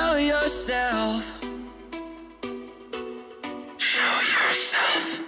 Show yourself. Show yourself.